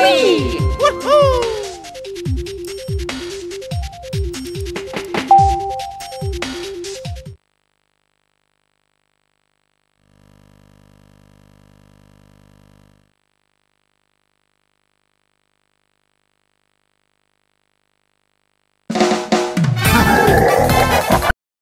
Whee!